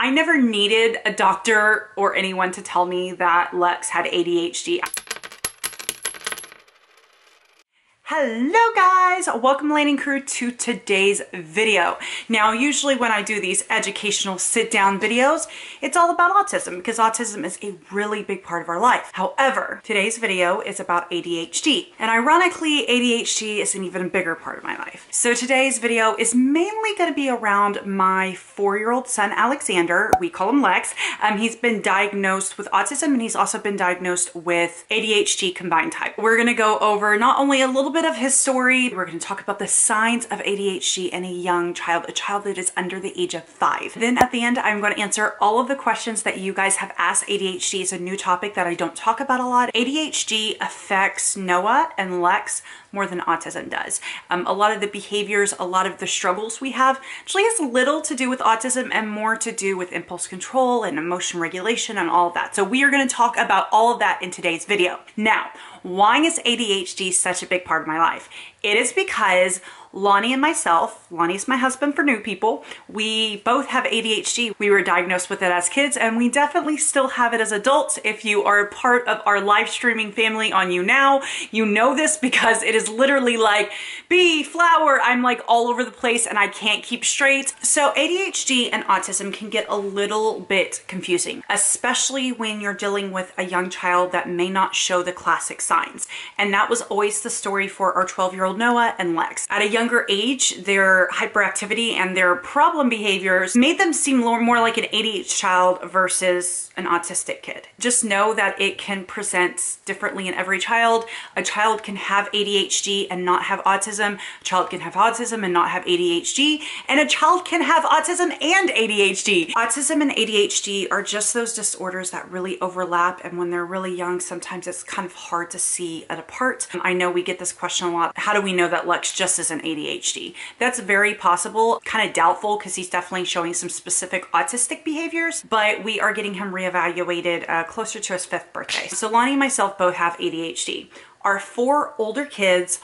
I never needed a doctor or anyone to tell me that Lex had ADHD. Hello guys, welcome Landing Crew to today's video. Now usually when I do these educational sit down videos, it's all about autism because autism is a really big part of our life. However, today's video is about ADHD and ironically ADHD is an even bigger part of my life. So today's video is mainly going to be around my four-year-old son Alexander, we call him Lex. Um, he's been diagnosed with autism and he's also been diagnosed with ADHD combined type. We're going to go over not only a little bit bit of his story. We're going to talk about the signs of ADHD in a young child, a child that is under the age of five. Then at the end, I'm going to answer all of the questions that you guys have asked. ADHD is a new topic that I don't talk about a lot. ADHD affects Noah and Lex more than autism does. Um, a lot of the behaviors, a lot of the struggles we have actually has little to do with autism and more to do with impulse control and emotion regulation and all of that. So we are going to talk about all of that in today's video. Now, why is ADHD such a big part of my life? It is because Lonnie and myself, Lonnie's my husband for new people, we both have ADHD. We were diagnosed with it as kids and we definitely still have it as adults. If you are a part of our live streaming family on YouNow, you know this because it is literally like bee, flower, I'm like all over the place and I can't keep straight. So ADHD and autism can get a little bit confusing, especially when you're dealing with a young child that may not show the classic signs. And that was always the story for our 12 year old Noah and Lex. At a younger age, their hyperactivity and their problem behaviors made them seem more like an ADHD child versus an autistic kid. Just know that it can present differently in every child. A child can have ADHD and not have autism. A child can have autism and not have ADHD. And a child can have autism and ADHD. Autism and ADHD are just those disorders that really overlap. And when they're really young, sometimes it's kind of hard to see it apart. I know we get this question a lot. How do we know that Lex just isn't ADHD. That's very possible, kind of doubtful because he's definitely showing some specific autistic behaviors, but we are getting him reevaluated uh, closer to his fifth birthday. So Lonnie and myself both have ADHD. Our four older kids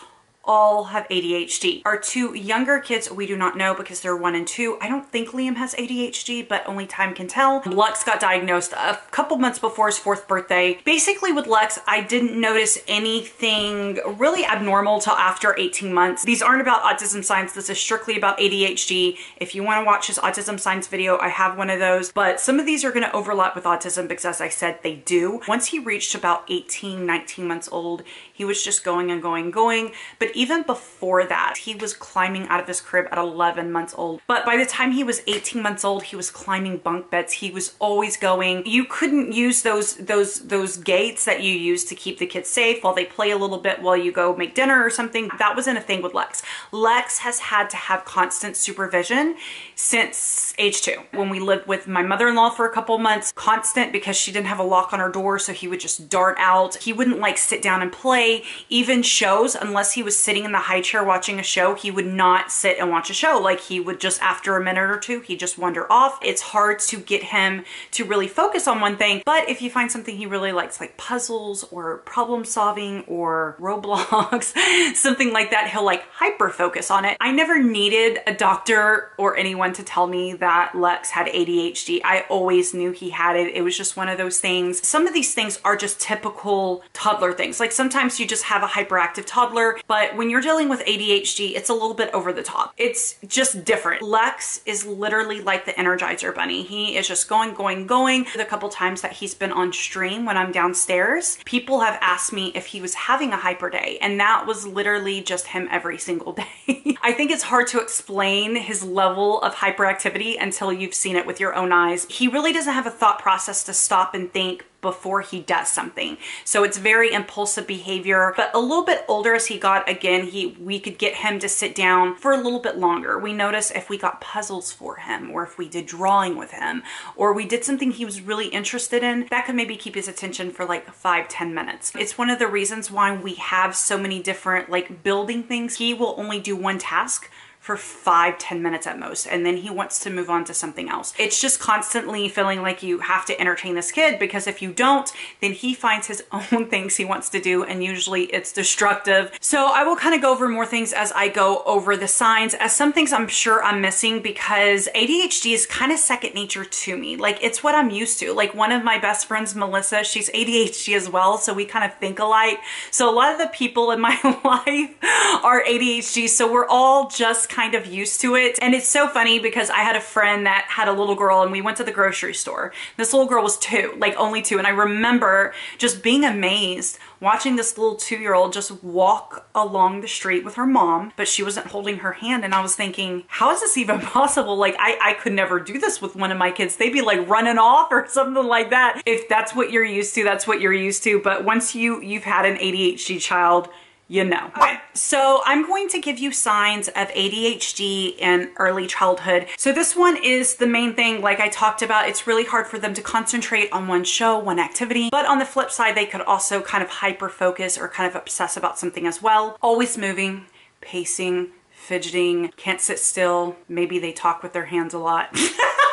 all have ADHD. Our two younger kids, we do not know because they're one and two. I don't think Liam has ADHD, but only time can tell. Lux got diagnosed a couple months before his fourth birthday. Basically with Lux, I didn't notice anything really abnormal till after 18 months. These aren't about autism signs. This is strictly about ADHD. If you want to watch his autism signs video, I have one of those, but some of these are to overlap with autism because as I said, they do. Once he reached about 18, 19 months old, he was just going and going, and going. But even before that, he was climbing out of his crib at 11 months old. But by the time he was 18 months old, he was climbing bunk beds. He was always going. You couldn't use those, those, those gates that you use to keep the kids safe while they play a little bit while you go make dinner or something. That wasn't a thing with Lex. Lex has had to have constant supervision since age two. When we lived with my mother-in-law for a couple months, constant because she didn't have a lock on her door, so he would just dart out. He wouldn't like sit down and play. Even shows, unless he was sitting in the high chair watching a show, he would not sit and watch a show. Like he would just, after a minute or two, he'd just wander off. It's hard to get him to really focus on one thing. But if you find something he really likes, like puzzles or problem solving or Roblox, something like that, he'll like hyper focus on it. I never needed a doctor or anyone anyone to tell me that Lex had ADHD. I always knew he had it. It was just one of those things. Some of these things are just typical toddler things. Like sometimes you just have a hyperactive toddler, but when you're dealing with ADHD, it's a little bit over the top. It's just different. Lex is literally like the Energizer Bunny. He is just going, going, going. The couple times that he's been on stream when I'm downstairs, people have asked me if he was having a hyper day, and that was literally just him every single day. I think it's hard to explain his level of hyperactivity until you've seen it with your own eyes. He really doesn't have a thought process to stop and think before he does something. So it's very impulsive behavior, but a little bit older as he got, again, he we could get him to sit down for a little bit longer. We notice if we got puzzles for him or if we did drawing with him or we did something he was really interested in, that could maybe keep his attention for like five, ten minutes. It's one of the reasons why we have so many different like building things. He will only do one task for five, ten minutes at most, and then he wants to move on to something else. It's just constantly feeling like you have to entertain this kid because if you don't, then he finds his own things he wants to do, and usually it's destructive. So I will kind of go over more things as I go over the signs, as some things I'm sure I'm missing because ADHD is kind of second nature to me. Like it's what I'm used to. Like one of my best friends, Melissa, she's ADHD as well, so we kind of think alike. So a lot of the people in my life are ADHD, so we're all just kind of used to it. And it's so funny because I had a friend that had a little girl and we went to the grocery store. This little girl was two, like only two. And I remember just being amazed watching this little two-year-old just walk along the street with her mom, but she wasn't holding her hand. And I was thinking, how is this even possible? Like I, I could never do this with one of my kids. They'd be like running off or something like that. If that's what you're used to, that's what you're used to. But once you, you've had an ADHD child, you know. Okay, so I'm going to give you signs of ADHD in early childhood. So this one is the main thing, like I talked about, it's really hard for them to concentrate on one show, one activity, but on the flip side, they could also kind of hyper focus or kind of obsess about something as well. Always moving, pacing, fidgeting, can't sit still. Maybe they talk with their hands a lot.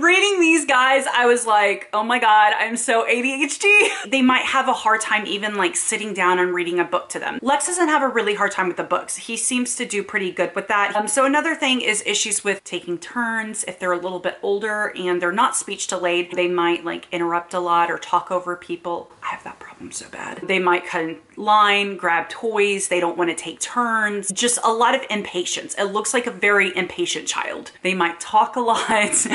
Reading these guys, I was like, oh my God, I'm so ADHD. they might have a hard time even like sitting down and reading a book to them. Lex doesn't have a really hard time with the books. He seems to do pretty good with that. Um, so another thing is issues with taking turns. If they're a little bit older and they're not speech delayed, they might like interrupt a lot or talk over people. I have that problem so bad. They might cut in line, grab toys. They don't want to take turns. Just a lot of impatience. It looks like a very impatient child. They might talk a lot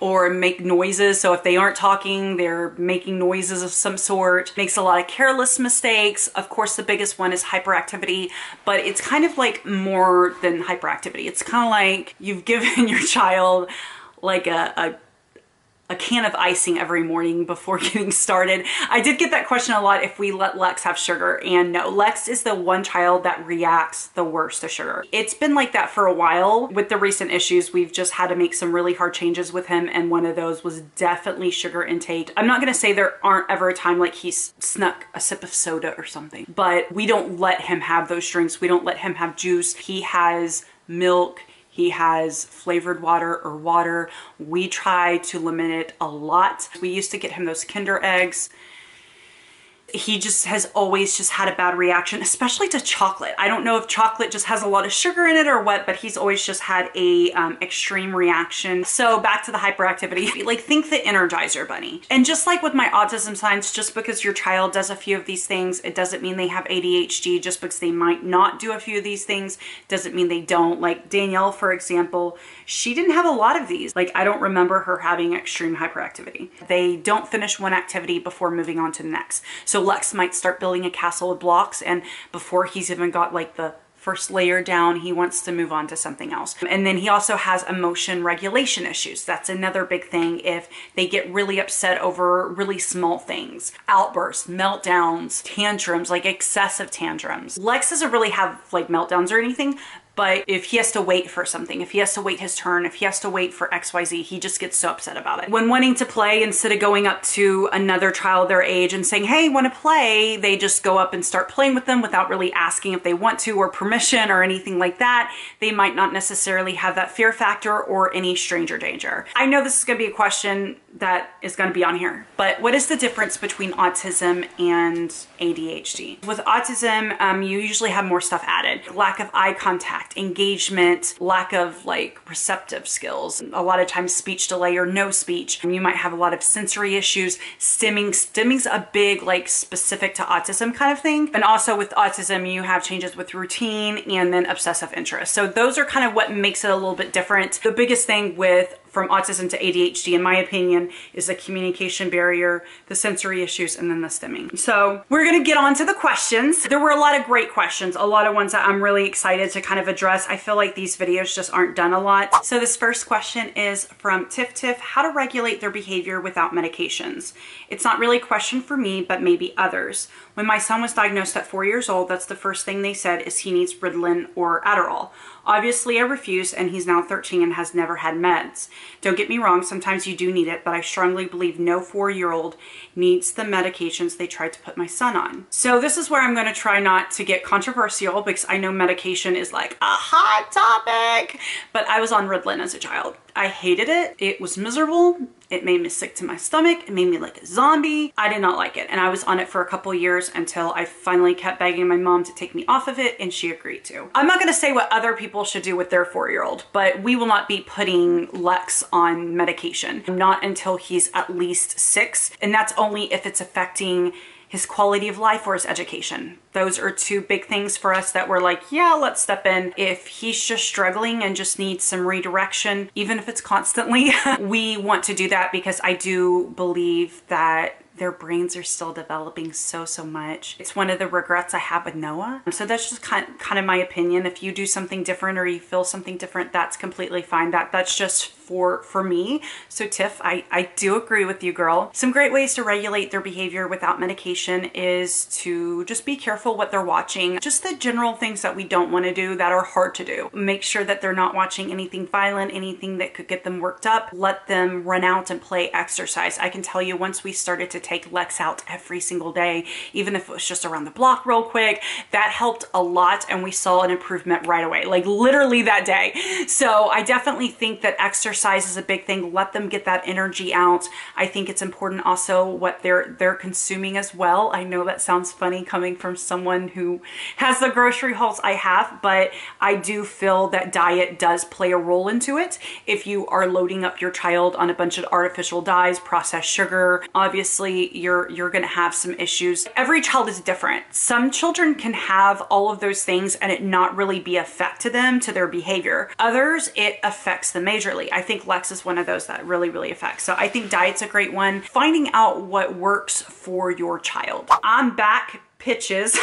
or make noises. So if they aren't talking, they're making noises of some sort. Makes a lot of careless mistakes. Of course, the biggest one is hyperactivity, but it's kind of like more than hyperactivity. It's kind of like you've given your child like a, a a can of icing every morning before getting started. I did get that question a lot if we let Lex have sugar and no, Lex is the one child that reacts the worst to sugar. It's been like that for a while. With the recent issues, we've just had to make some really hard changes with him and one of those was definitely sugar intake. I'm not gonna say there aren't ever a time like he's snuck a sip of soda or something, but we don't let him have those drinks. We don't let him have juice. He has milk, he has flavored water or water. We try to limit it a lot. We used to get him those Kinder eggs he just has always just had a bad reaction, especially to chocolate. I don't know if chocolate just has a lot of sugar in it or what, but he's always just had a um, extreme reaction. So back to the hyperactivity, like think the Energizer Bunny. And just like with my autism signs, just because your child does a few of these things, it doesn't mean they have ADHD. Just because they might not do a few of these things doesn't mean they don't. Like Danielle, for example, she didn't have a lot of these. Like I don't remember her having extreme hyperactivity. They don't finish one activity before moving on to the next. So so Lex might start building a castle with blocks and before he's even got like the first layer down, he wants to move on to something else. And then he also has emotion regulation issues. That's another big thing if they get really upset over really small things. Outbursts, meltdowns, tantrums, like excessive tantrums. Lex doesn't really have like meltdowns or anything, but if he has to wait for something, if he has to wait his turn, if he has to wait for XYZ, he just gets so upset about it. When wanting to play, instead of going up to another child their age and saying, hey, want to play, they just go up and start playing with them without really asking if they want to or permission or anything like that. They might not necessarily have that fear factor or any stranger danger. I know this is going to be a question that is going to be on here, but what is the difference between autism and ADHD? With autism, um, you usually have more stuff added. Lack of eye contact, engagement, lack of like receptive skills, a lot of times speech delay or no speech. And you might have a lot of sensory issues. Stimming, stimming's a big like specific to autism kind of thing. And also with autism, you have changes with routine and then obsessive interest. So those are kind of what makes it a little bit different. The biggest thing with from autism to ADHD, in my opinion, is the communication barrier, the sensory issues, and then the stimming. So we're gonna get on to the questions. There were a lot of great questions, a lot of ones that I'm really excited to kind of address. I feel like these videos just aren't done a lot. So this first question is from Tiff Tiff, how to regulate their behavior without medications. It's not really a question for me, but maybe others. When my son was diagnosed at four years old, that's the first thing they said is he needs Ritalin or Adderall. Obviously I refused and he's now 13 and has never had meds. Don't get me wrong, sometimes you do need it, but I strongly believe no four-year-old needs the medications they tried to put my son on. So this is where I'm gonna try not to get controversial because I know medication is like a hot topic, but I was on Ritalin as a child. I hated it. It was miserable. It made me sick to my stomach. It made me like a zombie. I did not like it. And I was on it for a couple years until I finally kept begging my mom to take me off of it and she agreed to. I'm not gonna say what other people should do with their four-year-old, but we will not be putting Lex on medication. Not until he's at least six. And that's only if it's affecting his quality of life or his education. Those are two big things for us that we're like, yeah, let's step in. If he's just struggling and just needs some redirection, even if it's constantly, we want to do that because I do believe that their brains are still developing so, so much. It's one of the regrets I have with Noah. So that's just kind, kind of my opinion. If you do something different or you feel something different, that's completely fine. That That's just for, for me. So Tiff, I, I do agree with you, girl. Some great ways to regulate their behavior without medication is to just be careful what they're watching. Just the general things that we don't want to do that are hard to do. Make sure that they're not watching anything violent, anything that could get them worked up. Let them run out and play exercise. I can tell you once we started to take Lex out every single day, even if it was just around the block real quick, that helped a lot and we saw an improvement right away, like literally that day. So I definitely think that exercise exercise is a big thing. Let them get that energy out. I think it's important also what they're they're consuming as well. I know that sounds funny coming from someone who has the grocery hauls I have, but I do feel that diet does play a role into it. If you are loading up your child on a bunch of artificial dyes, processed sugar, obviously you're you're going to have some issues. Every child is different. Some children can have all of those things and it not really be effect to them to their behavior. Others it affects them majorly. I think Lex is one of those that really, really affects. So I think diet's a great one. Finding out what works for your child. I'm back pitches.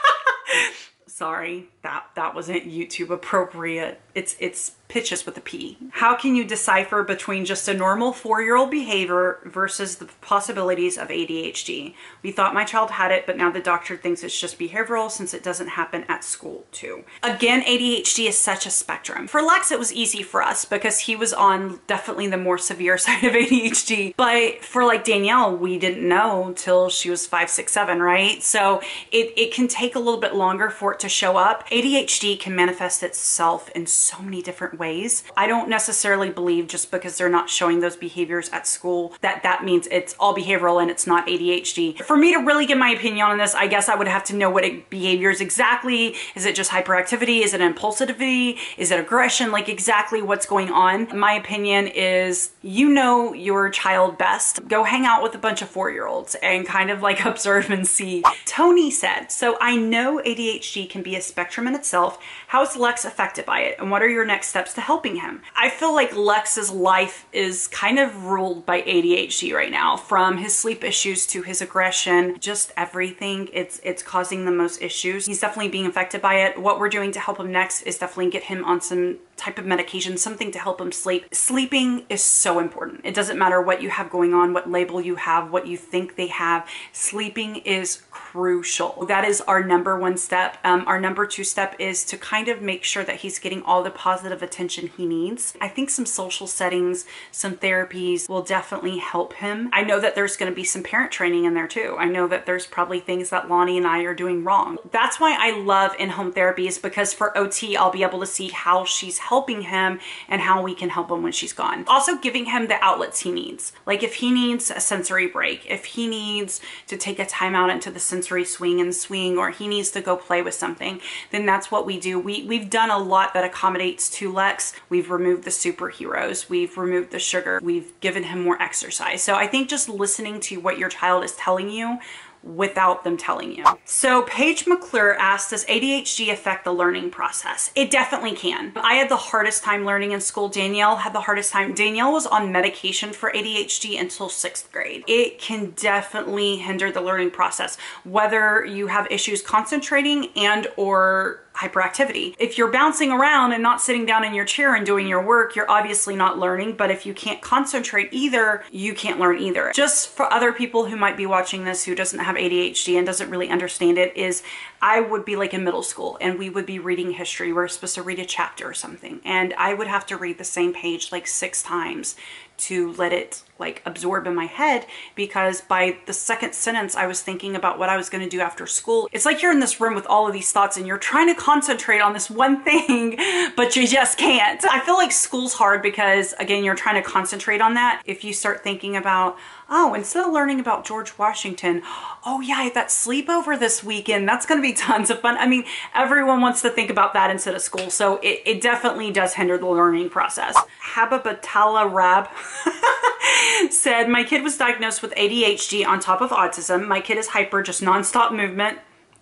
Sorry, that, that wasn't YouTube appropriate. It's, it's pitches with a P. How can you decipher between just a normal four-year-old behavior versus the possibilities of ADHD? We thought my child had it, but now the doctor thinks it's just behavioral since it doesn't happen at school too. Again, ADHD is such a spectrum. For Lex, it was easy for us because he was on definitely the more severe side of ADHD. But for like Danielle, we didn't know till she was five, six, seven, right? So it, it can take a little bit longer for it to show up. ADHD can manifest itself in so many different ways. I don't necessarily believe just because they're not showing those behaviors at school that that means it's all behavioral and it's not ADHD. For me to really give my opinion on this, I guess I would have to know what behaviors exactly. Is it just hyperactivity? Is it impulsivity? Is it aggression? Like exactly what's going on. My opinion is you know your child best. Go hang out with a bunch of four-year-olds and kind of like observe and see. Tony said, so I know ADHD can be a spectrum in itself. How is Lex affected by it? And what are your next steps to helping him. I feel like Lex's life is kind of ruled by ADHD right now, from his sleep issues to his aggression, just everything. It's it's causing the most issues. He's definitely being affected by it. What we're doing to help him next is definitely get him on some type of medication, something to help him sleep. Sleeping is so important. It doesn't matter what you have going on, what label you have, what you think they have. Sleeping is crucial. That is our number one step. Um, our number two step is to kind of make sure that he's getting all the positive attention he needs. I think some social settings, some therapies will definitely help him. I know that there's going to be some parent training in there too. I know that there's probably things that Lonnie and I are doing wrong. That's why I love in-home therapies because for OT, I'll be able to see how she's helping him and how we can help him when she's gone. Also giving him the outlets he needs. Like if he needs a sensory break, if he needs to take a time out into the sensory swing and swing, or he needs to go play with something, then that's what we do. We, we've done a lot that accommodates to Lex. We've removed the superheroes. We've removed the sugar. We've given him more exercise. So I think just listening to what your child is telling you without them telling you. So Paige McClure asked, does ADHD affect the learning process? It definitely can. I had the hardest time learning in school. Danielle had the hardest time. Danielle was on medication for ADHD until sixth grade. It can definitely hinder the learning process, whether you have issues concentrating and or hyperactivity. If you're bouncing around and not sitting down in your chair and doing your work, you're obviously not learning, but if you can't concentrate either, you can't learn either. Just for other people who might be watching this who doesn't have ADHD and doesn't really understand it is I would be like in middle school and we would be reading history. We're supposed to read a chapter or something and I would have to read the same page like six times to let it like absorb in my head because by the second sentence I was thinking about what I was going to do after school. It's like you're in this room with all of these thoughts and you're trying to concentrate on this one thing, but you just can't. I feel like school's hard because again, you're trying to concentrate on that. If you start thinking about, oh, instead of learning about George Washington, oh yeah, I that sleepover this weekend. That's going to be tons of fun. I mean, everyone wants to think about that instead of school. So it, it definitely does hinder the learning process. Hababatala Rab said, my kid was diagnosed with ADHD on top of autism. My kid is hyper, just nonstop movement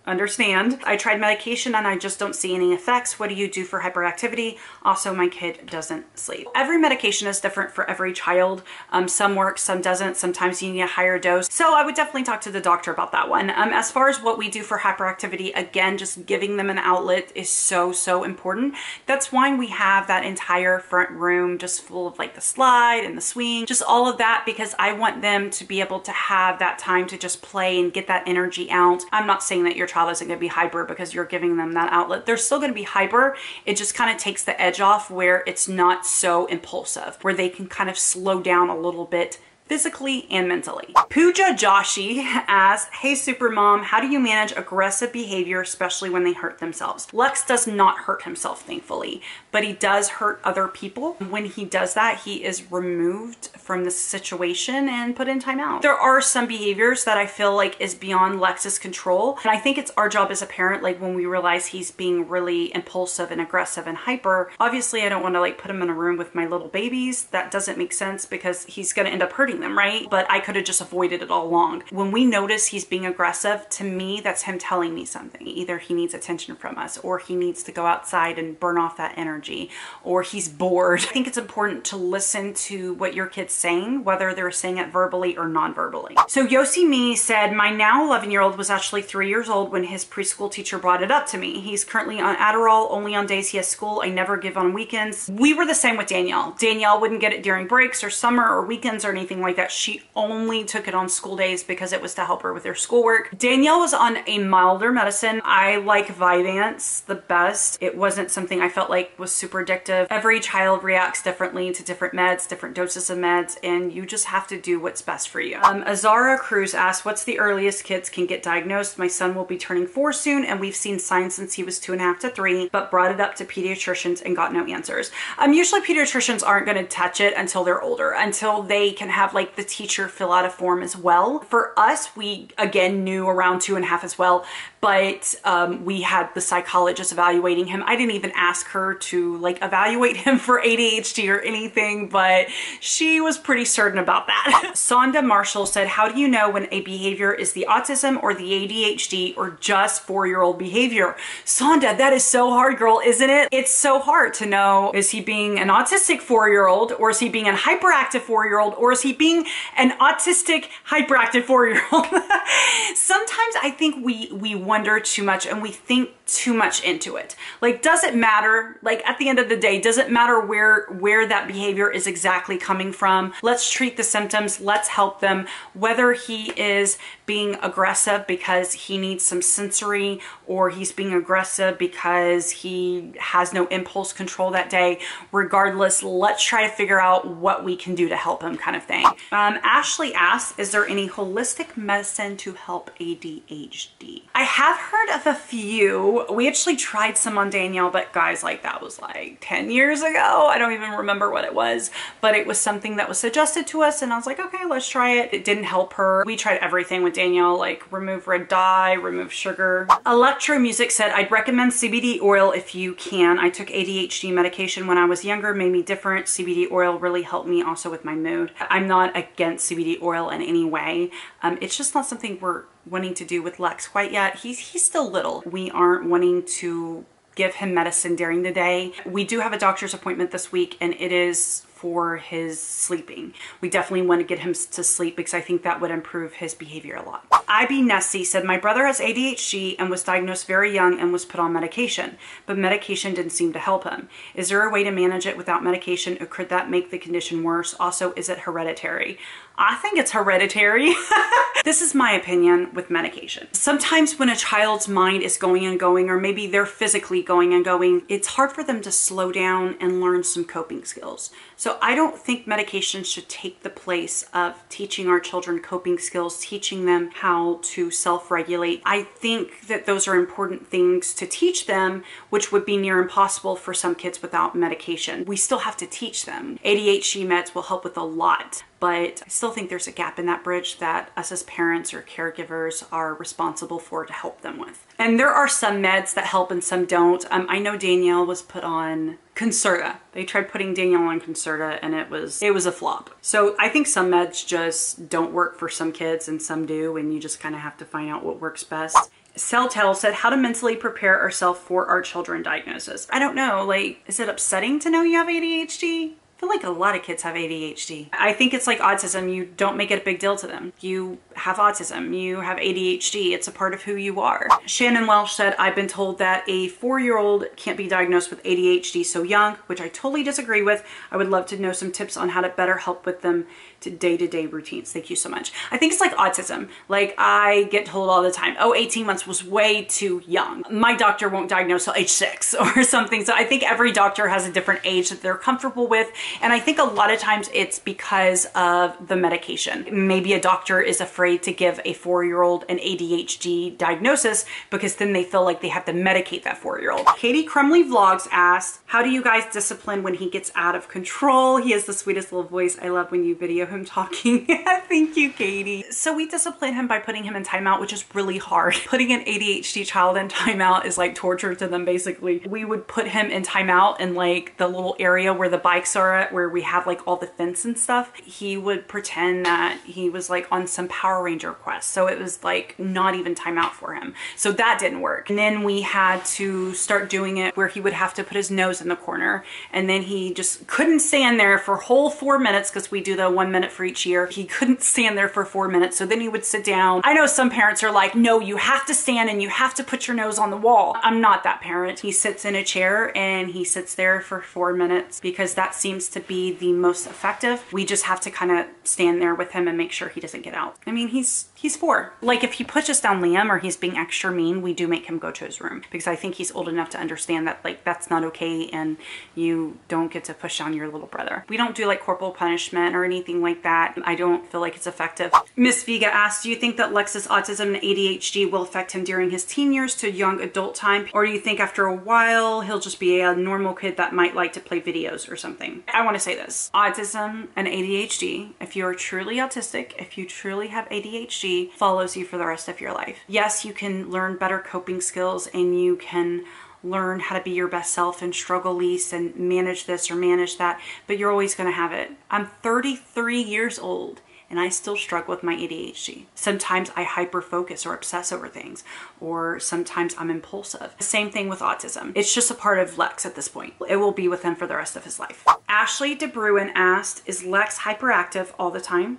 understand. I tried medication and I just don't see any effects. What do you do for hyperactivity? Also, my kid doesn't sleep. Every medication is different for every child. Um, some work, some doesn't. Sometimes you need a higher dose. So I would definitely talk to the doctor about that one. Um, as far as what we do for hyperactivity, again, just giving them an outlet is so, so important. That's why we have that entire front room just full of like the slide and the swing, just all of that because I want them to be able to have that time to just play and get that energy out. I'm not saying that you're child isn't going to be hyper because you're giving them that outlet. They're still going to be hyper. It just kind of takes the edge off where it's not so impulsive, where they can kind of slow down a little bit physically and mentally. Pooja Joshi asks, Hey Supermom, how do you manage aggressive behavior, especially when they hurt themselves? Lex does not hurt himself, thankfully, but he does hurt other people. When he does that, he is removed from the situation and put in timeout. There are some behaviors that I feel like is beyond Lex's control. And I think it's our job as a parent, like when we realize he's being really impulsive and aggressive and hyper, obviously I don't want to like put him in a room with my little babies. That doesn't make sense because he's going to end up hurting them, right? But I could have just avoided it all along. When we notice he's being aggressive, to me, that's him telling me something. Either he needs attention from us or he needs to go outside and burn off that energy or he's bored. I think it's important to listen to what your kid's saying, whether they're saying it verbally or non-verbally. So Yosi Me said, my now 11 year old was actually three years old when his preschool teacher brought it up to me. He's currently on Adderall only on days he has school. I never give on weekends. We were the same with Danielle. Danielle wouldn't get it during breaks or summer or weekends or anything like that. She only took it on school days because it was to help her with her schoolwork. Danielle was on a milder medicine. I like Vyvanse the best. It wasn't something I felt like was super addictive. Every child reacts differently to different meds, different doses of meds, and you just have to do what's best for you. Um, Azara Cruz asked, what's the earliest kids can get diagnosed? My son will be turning four soon, and we've seen signs since he was two and a half to three, but brought it up to pediatricians and got no answers. Um, usually pediatricians aren't gonna touch it until they're older, until they can have like the teacher fill out a form as well. For us, we again knew around two and a half as well, but um, we had the psychologist evaluating him. I didn't even ask her to like evaluate him for ADHD or anything, but she was pretty certain about that. Sonda Marshall said, how do you know when a behavior is the autism or the ADHD or just four-year-old behavior? Sonda, that is so hard, girl, isn't it? It's so hard to know, is he being an autistic four-year-old or is he being a hyperactive four-year-old or is he being an autistic, hyperactive four-year-old. Sometimes I think we, we wonder too much and we think too much into it. Like, does it matter? Like at the end of the day, does it matter where, where that behavior is exactly coming from? Let's treat the symptoms. Let's help them. Whether he is being aggressive because he needs some sensory or he's being aggressive because he has no impulse control that day. Regardless, let's try to figure out what we can do to help him kind of thing. Um, Ashley asks, is there any holistic medicine to help ADHD? I have heard of a few. We actually tried some on Danielle, but guys, like that was like 10 years ago. I don't even remember what it was, but it was something that was suggested to us and I was like, okay, let's try it. It didn't help her. We tried everything with Danielle, like remove red dye, remove sugar. Electro Music said, I'd recommend CBD oil if you can. I took ADHD medication when I was younger, made me different. CBD oil really helped me also with my mood. I'm not against CBD oil in any way. Um, it's just not something we're wanting to do with Lex quite yet. He's, he's still little. We aren't wanting to give him medicine during the day. We do have a doctor's appointment this week and it is for his sleeping. We definitely want to get him to sleep because I think that would improve his behavior a lot. IB Nessie said, my brother has ADHD and was diagnosed very young and was put on medication, but medication didn't seem to help him. Is there a way to manage it without medication or could that make the condition worse? Also, is it hereditary? I think it's hereditary. this is my opinion with medication. Sometimes when a child's mind is going and going, or maybe they're physically going and going, it's hard for them to slow down and learn some coping skills. So I don't think medication should take the place of teaching our children coping skills, teaching them how to self-regulate. I think that those are important things to teach them, which would be near impossible for some kids without medication. We still have to teach them. ADHD meds will help with a lot but I still think there's a gap in that bridge that us as parents or caregivers are responsible for to help them with. And there are some meds that help and some don't. Um, I know Danielle was put on Concerta. They tried putting Danielle on Concerta and it was it was a flop. So I think some meds just don't work for some kids and some do and you just kind of have to find out what works best. Celltel said how to mentally prepare ourselves for our children diagnosis. I don't know, like, is it upsetting to know you have ADHD? I feel like a lot of kids have ADHD. I think it's like autism. You don't make it a big deal to them. You have autism. You have ADHD. It's a part of who you are. Shannon Welsh said, I've been told that a four-year-old can't be diagnosed with ADHD so young, which I totally disagree with. I would love to know some tips on how to better help with them to day-to-day -day routines. Thank you so much. I think it's like autism. Like I get told all the time, oh, 18 months was way too young. My doctor won't diagnose till age six or something. So I think every doctor has a different age that they're comfortable with. And I think a lot of times it's because of the medication. Maybe a doctor is afraid to give a four-year-old an ADHD diagnosis because then they feel like they have to medicate that four-year-old. Katie Crumley Vlogs asked, how do you guys discipline when he gets out of control? He has the sweetest little voice. I love when you video him talking. Thank you, Katie. So we discipline him by putting him in timeout, which is really hard. Putting an ADHD child in timeout is like torture to them, basically. We would put him in timeout in like the little area where the bikes are at, where we have like all the fence and stuff. He would pretend that he was like on some Power Ranger quest. So it was like not even timeout for him. So that didn't work. And then we had to start doing it where he would have to put his nose in the corner and then he just couldn't stand there for whole four minutes because we do the one minute for each year. He couldn't stand there for four minutes. So then he would sit down. I know some parents are like, no, you have to stand and you have to put your nose on the wall. I'm not that parent. He sits in a chair and he sits there for four minutes because that seems to be the most effective. We just have to kind of stand there with him and make sure he doesn't get out. I mean, he's he's four. Like if he pushes down Liam or he's being extra mean, we do make him go to his room because I think he's old enough to understand that like that's not okay and you don't get to push down your little brother. We don't do like corporal punishment or anything like that. I don't feel like it's effective. Miss Vega asked, do you think that Lex's autism and ADHD will affect him during his teen years to young adult time? Or do you think after a while he'll just be a normal kid that might like to play videos or something? I want to say this, autism and ADHD, if you're truly autistic, if you truly have ADHD, follows you for the rest of your life. Yes, you can learn better coping skills and you can learn how to be your best self and struggle least and manage this or manage that, but you're always going to have it. I'm 33 years old and I still struggle with my ADHD. Sometimes I hyper focus or obsess over things, or sometimes I'm impulsive. Same thing with autism. It's just a part of Lex at this point. It will be with him for the rest of his life. Ashley DeBruin asked, is Lex hyperactive all the time?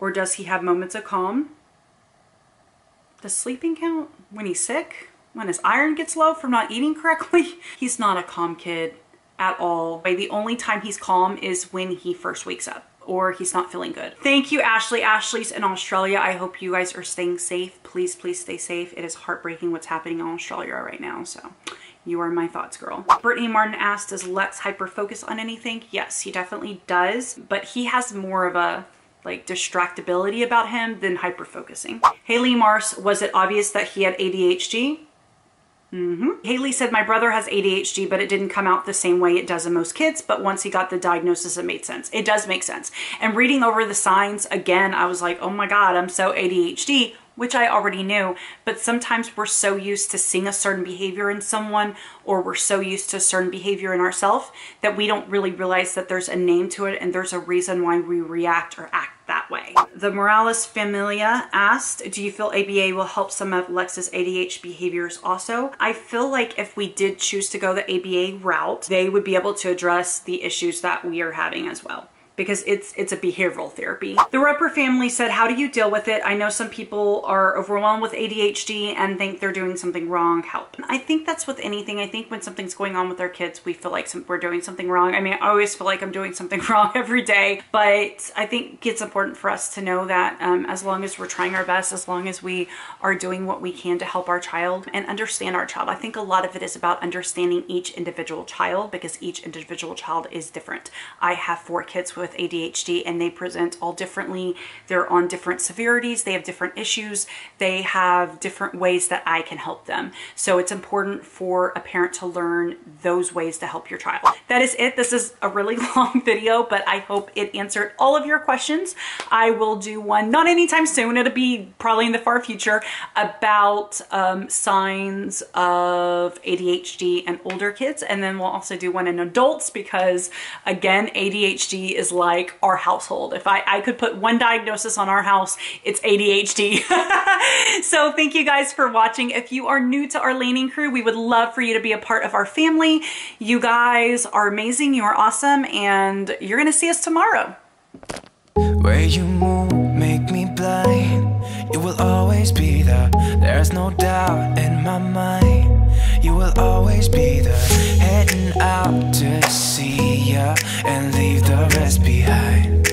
Or does he have moments of calm? Does sleeping count? When he's sick? When his iron gets low from not eating correctly? He's not a calm kid at all. The only time he's calm is when he first wakes up or he's not feeling good. Thank you, Ashley. Ashley's in Australia. I hope you guys are staying safe. Please, please stay safe. It is heartbreaking what's happening in Australia right now. So you are my thoughts, girl. Brittany Martin asked, does Lex hyper focus on anything? Yes, he definitely does, but he has more of a like distractibility about him than hyper-focusing. Haley Mars, was it obvious that he had ADHD? Mm-hmm. Haley said, my brother has ADHD, but it didn't come out the same way it does in most kids. But once he got the diagnosis, it made sense. It does make sense. And reading over the signs again, I was like, oh my God, I'm so ADHD which I already knew, but sometimes we're so used to seeing a certain behavior in someone or we're so used to a certain behavior in ourselves that we don't really realize that there's a name to it and there's a reason why we react or act that way. The Morales Familia asked, do you feel ABA will help some of Lex's ADHD behaviors also? I feel like if we did choose to go the ABA route, they would be able to address the issues that we are having as well because it's it's a behavioral therapy. The Roper family said, how do you deal with it? I know some people are overwhelmed with ADHD and think they're doing something wrong. Help. I think that's with anything. I think when something's going on with our kids, we feel like some, we're doing something wrong. I mean, I always feel like I'm doing something wrong every day, but I think it's important for us to know that um, as long as we're trying our best, as long as we are doing what we can to help our child and understand our child. I think a lot of it is about understanding each individual child because each individual child is different. I have four kids with with ADHD and they present all differently. They're on different severities. They have different issues. They have different ways that I can help them. So it's important for a parent to learn those ways to help your child. That is it. This is a really long video, but I hope it answered all of your questions. I will do one, not anytime soon. It'll be probably in the far future about um, signs of ADHD and older kids. And then we'll also do one in adults because again, ADHD is like our household. If I, I could put one diagnosis on our house, it's ADHD. so thank you guys for watching. If you are new to our Landing Crew, we would love for you to be a part of our family. You guys are amazing. You are awesome. And you're going to see us tomorrow. Where you move, make me blind. You will always be there. There's no doubt in my mind. You will always be the heading out to see ya and leave the rest behind.